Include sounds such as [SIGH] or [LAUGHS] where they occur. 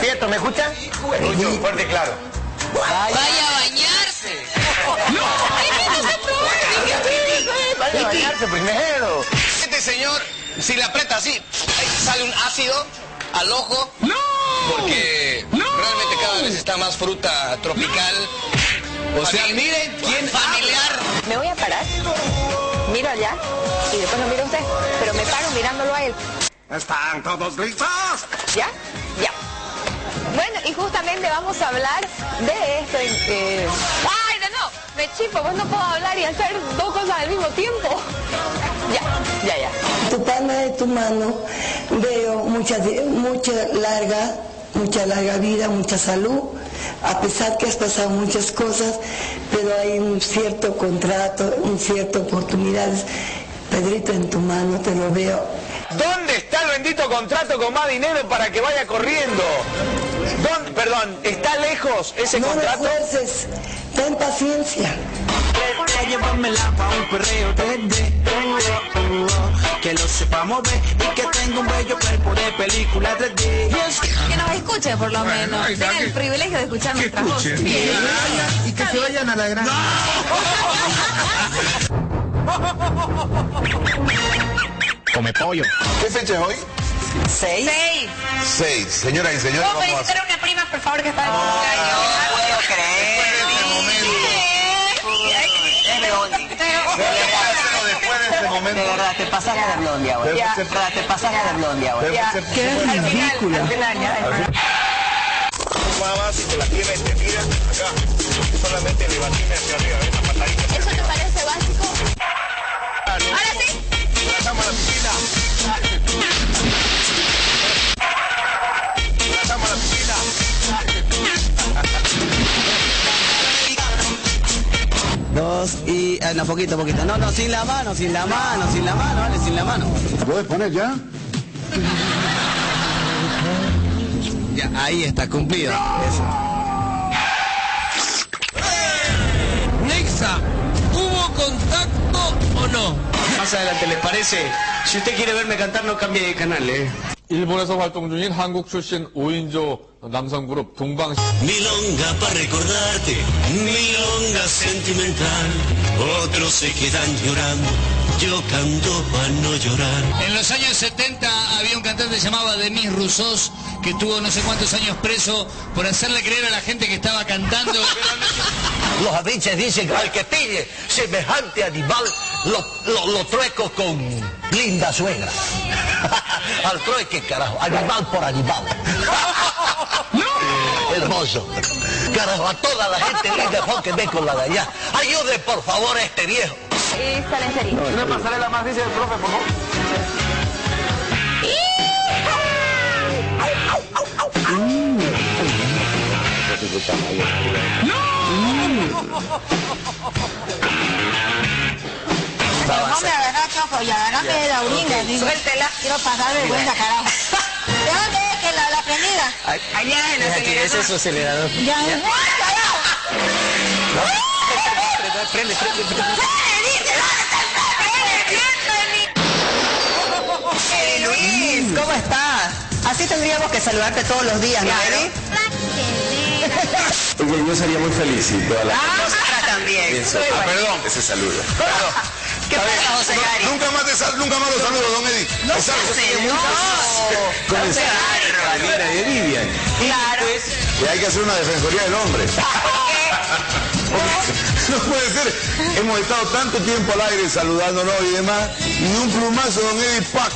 ¿Cierto? ¿Me escucha? Escucho, fuerte y claro. Vaya a bañarse. Vaya a bañarse primero. Este señor, si le aprieta así, ahí sale un ácido al ojo. ¡No! Porque realmente cada vez está más fruta tropical. O sea, miren quién familiar. Me voy a parar, miro allá y después lo miro a usted, pero me paro mirándolo a él. ¿Están todos listos? ¿Ya? Ya. Bueno, y justamente vamos a hablar de esto. en- eh, ¡Ay, no, no! Me chipo, pues no puedo hablar y hacer dos cosas al mismo tiempo. Ya, ya, ya. tu palma de tu mano veo mucha, mucha larga, mucha larga vida, mucha salud, a pesar que has pasado muchas cosas, pero hay un cierto contrato, un cierto oportunidades. Pedrito, en tu mano te lo veo. ¿Dónde bendito contrato con más dinero para que vaya corriendo? ¿Dónde, perdón, ¿está lejos ese No contrato? refuerces, ten paciencia. Llévamela pa' un perreo 3D. Que lo sepamos ver y que tenga un bello cuerpo de película 3D. Que nos escuche por lo menos. Tiene el privilegio de escuchar nuestra voz. Y que se vayan a la gran. [LAUGHS] [LAUGHS] [LAUGHS] Come pollo. ¿Qué fecha es hoy? Seis. Seis. Seis. Señoras y señores, ¿Puedo vamos a felicitar a una prima, por favor, que está de cumpleaños? puedo creer. Después de este momento. De verdad, te pasas de Blondie ahora. Ser- verdad, te pasas de Blondie ahora. Qué ridícula. Al final, ya. Te la tienes extendida acá. Solamente le hacia arriba, esa patadita. ¿Eso te parece básico? Y. ah, no, poquito, poquito. No, no, sin la mano, sin la mano, sin la mano, vale, sin la mano. ¿Puedes poner ya? Ya, ahí está, cumplido. Eso. Nexa, ¿hubo contacto o no? Más adelante, ¿les parece? Si usted quiere verme cantar, no cambie de canal, ¿eh? 일본에서 활동 중인 한국 출신 5인조 남성 그룹 동방 Milonga para recordarte, milonga sentimental. Otros se quedan llorando, yo canto para no llorar. En los años 70 había un cantante llamado Demis Roussos que tuvo no sé cuántos años preso por hacerle creer a la gente que estaba cantando. [LAUGHS] Los aviches dicen al que pille semejante animal lo, lo, lo trueco con linda suegra. [LAUGHS] al trueque, carajo, animal por animal. [LAUGHS] Hermoso. Carajo, a toda la gente linda que ve con la de allá. Ayude por favor a este viejo. En serio. Una pasarela más, dice el profe, por favor. No me agarras, chofo, y agarrame la orina. Suéltela. Quiero pasar vergüenza, carajo. ¿De dónde es que la, la prendida? Allá en el Aquí, ese es su acelerador. Ya, ya. carajo. Prende, prende, prende. Luis, ¿cómo estás? Así tendríamos que saludarte todos los días, ¿no? Oye, yo sería muy feliz si toda la Ah, también. Eso. Ah, perdón. Ese saludo. ¿Qué pasa, José? Nunca más, te nunca más los saludo, don Eddie. No Exacto. sé, no. Con Carolina y de Vivian. Claro. Y hay que hacer una defensoría del hombre. [LAUGHS] [LAUGHS] No puede ser. Hemos estado tanto tiempo al aire saludándonos y demás. Y un plumazo, don Eddie, ¡pac!